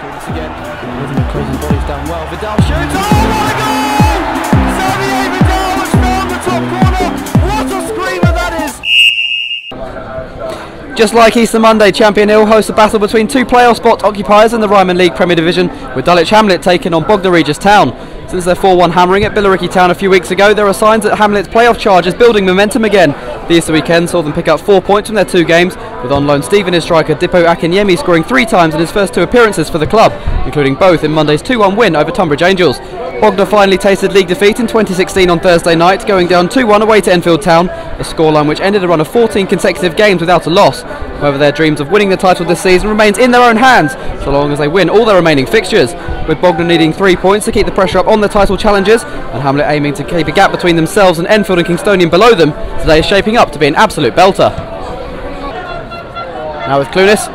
Again. Bodies down well. Vidal shoots. Oh my goal! Xavier Vidal has found the top corner. What a screamer that is! Just like Easter Monday, Champion Hill hosts a battle between two playoff spot occupiers in the Ryman League Premier Division, with Dulwich Hamlet taking on Bognor Regis Town. Since their 4-1 hammering at Billericay Town a few weeks ago, there are signs that Hamlet's playoff charge is building momentum again. The Easter weekend saw them pick up four points from their two games, with on loan Stevenage striker Dipo Akinyemi scoring three times in his first two appearances for the club, including both in Monday's 2-1 win over Tonbridge Angels. Bognor finally tasted league defeat in 2016 on Thursday night, going down 2-1 away to Enfield Town, a scoreline which ended a run of 14 consecutive games without a loss. However, their dreams of winning the title this season remains in their own hands, so long as they win all their remaining fixtures. With Bognor needing three points to keep the pressure up on the title challengers, and Hamlet aiming to keep a gap between themselves and Enfield and Kingstonian below them, today is shaping up to be an absolute belter. Now with Clunis,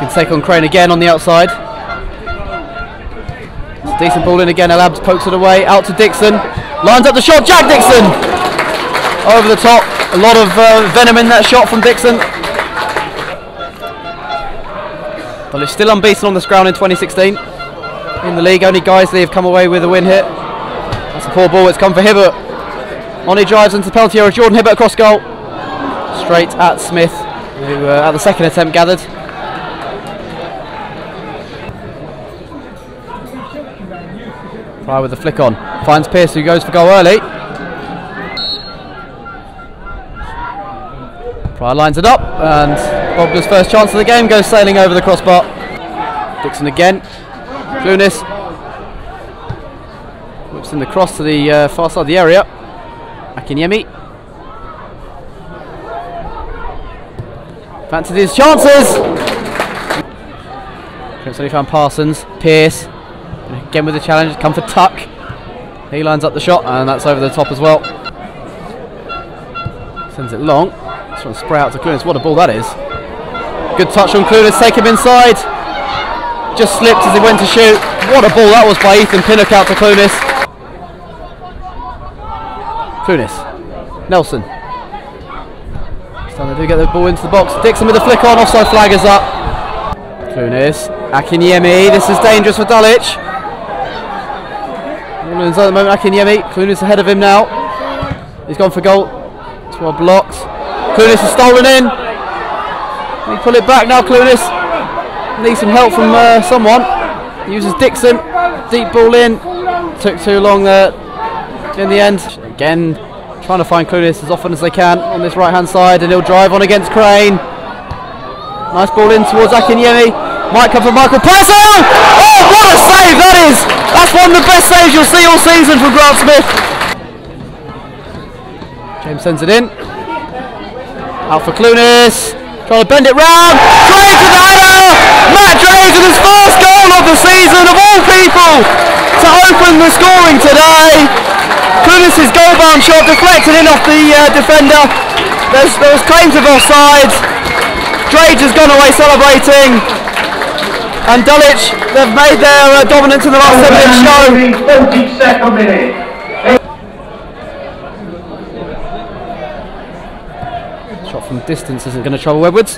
can take on Crane again on the outside. Decent ball in again. Elabs pokes it away. Out to Dixon. Lines up the shot. Jack Dixon over the top. A lot of uh, venom in that shot from Dixon. Well, it's still unbeaten on this ground in 2016. In the league, only Guiseley have come away with a win here. That's a poor ball. It's come for Hibbert. On he drives into the penalty area. Jordan Hibbert across goal. Straight at Smith, who uh, at the second attempt gathered. Prior with the flick on. Finds Pearce who goes for goal early. Prior lines it up and Bognor's first chance of the game goes sailing over the crossbar. Dixon again. Clunis. Whips in the cross to the uh, far side of the area. Akinyemi. Fancied his chances! Prince only found Parsons. Pearce. Again with the challenge, come for Tuck. He lines up the shot, and that's over the top as well. Sends it long. Just trying to spray out to Clunis. What a ball that is. Good touch on Clunis, take him inside. Just slipped as he went to shoot. What a ball that was by Ethan Pinnock out to Clunis. Clunis. Nelson. Time they do get the ball into the box. Dixon with the flick on, offside flag is up. Clunis. Akinyemi, this is dangerous for Dulwich. Norland's at the moment. Clunis ahead of him now. He's gone for goal. It's well blocked. Clunis is stolen in. Can he pull it back now, Clunis? Needs some help from uh, someone. He uses Dixon. Deep ball in. Took too long there in the end. Again, trying to find Clunis as often as they can on this right hand side, and he'll drive on against Crane. Nice ball in towards Akinyemi. Might come from Michael Purcell! Oh, what a save that is! That's one of the best saves you'll see all season from Grant Smith. James sends it in. Out for Clunis. Trying to bend it round. Draves with the header! Matt Draves with his first goal of the season, of all people, to open the scoring today. Clunis' goal-bound shot deflected in off the uh, defender. There's, there was claims of offside. Drage has gone away celebrating. And Dulwich, they've made their uh, dominance in the last seven minutes show. 42nd minute. Shot from distance isn't going to trouble Edwards.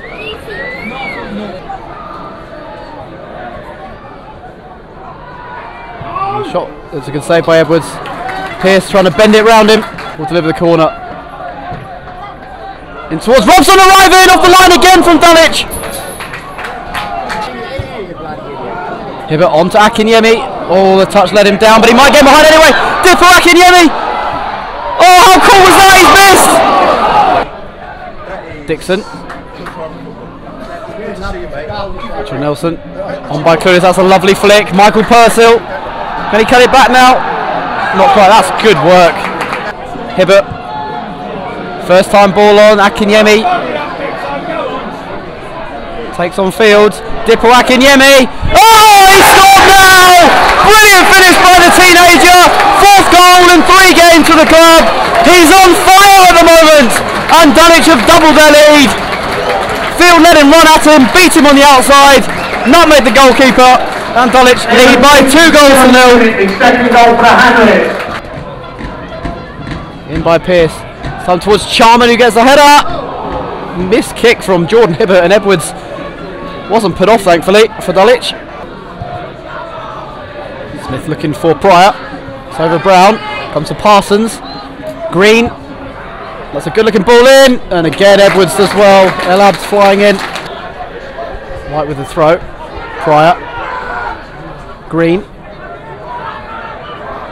Shot, that's a good save by Edwards. Pearce trying to bend it round him. Will deliver the corner. In towards Robson arriving off the line again from Dulwich. Hibbert on to Akinyemi. Oh, the touch let him down, but he might get behind anyway. Dip for Akinyemi. Oh, how cool was that? He's missed. Dixon. Mitchell Nelson. On by Clunis. That's a lovely flick. Michael Purcell. Can he cut it back now? Not quite. That's good work. Hibbert. First time ball on. Akinyemi. Takes on field. Dipo Akinyemi. Oh, he scored now! Brilliant finish by the teenager. Fourth goal in three games for the club. He's on fire at the moment. And Dulwich have doubled their lead. Field let him run at him, beat him on the outside, Not made the goalkeeper, and Dulwich lead by two goals to nil. In by Pearce. Time towards Charman who gets the header. Missed kick from Jordan Hibbert and Edwards wasn't put off thankfully for Dulwich. Smith looking for Prior. It's over Brown. Comes to Parsons. Green. That's a good looking ball in. And again Edwards as well. El Abd's flying in. White with the throw. Prior. Green.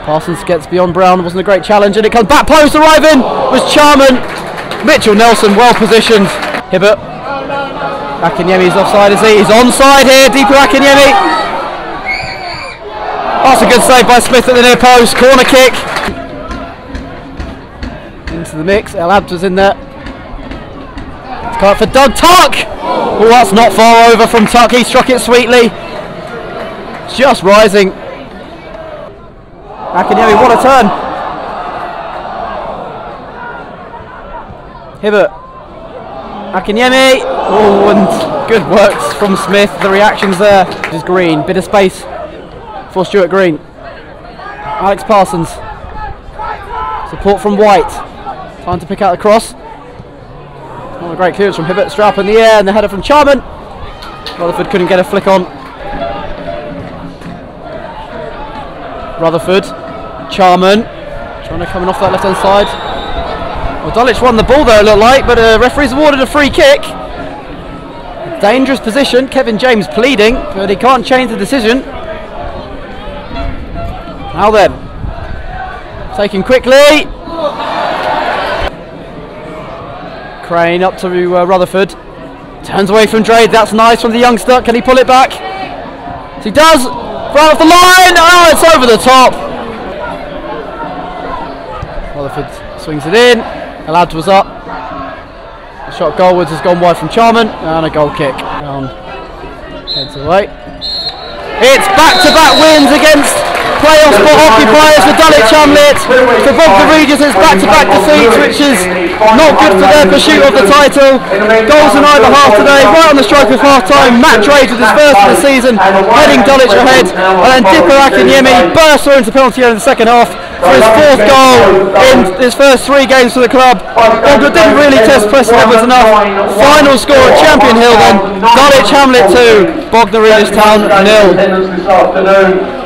Parsons gets beyond Brown. Wasn't a great challenge. And it comes back post arriving. Was Charman. Mitchell Nelson well positioned. Hibbert. Akinyemi's offside, is he? He's onside here. Dipo Akinyemi. That's a good save by Smith at the near post. Corner kick. Into the mix. El Abd was in there. It's caught for Doug Tuck. Oh, that's not far over from Tuck. He struck it sweetly. Just rising. Akinyemi, what a turn. Hibbert. Akinyemi. Oh, and good works from Smith. The reactions there. Is Green. Bit of space for Stuart Green. Alex Parsons. Support from White. Time to pick out the cross. Not a great clearance from Hibbert. Strap in the air and the header from Charman. Rutherford couldn't get a flick on. Rutherford. Charman. Trying to come off that left hand side. Well, Dulwich won the ball there, it looked like, but uh, referee's awarded a free kick. Dangerous position. Kevin James pleading, but he can't change the decision. Now then. Taken quickly. Crane up to uh, Rutherford. Turns away from Drade. That's nice from the youngster. Can he pull it back? He does. Right off the line. Oh, it's over the top. Rutherford swings it in. El Abd was up. The shot goalwards has gone wide from Charman and a goal kick. Down heads away. It's back-to-back wins against playoff spot occupiers for Dulwich Hamlet. For Bognor Regis it's back-to-back defeats which is not good for their pursuit of the title. Goals in either half today, right on the stroke of half-time. Matt Drake with his first of the season, heading Dulwich ahead. And then Dipo Akinyemi bursts through into penalty area in the second half for his fourth goal in his first three games for the club. Bognor didn't really test Preston Edwards enough. Final score at Champion Hill then, Dulwich Hamlet 2, Bognor Town 0. This afternoon.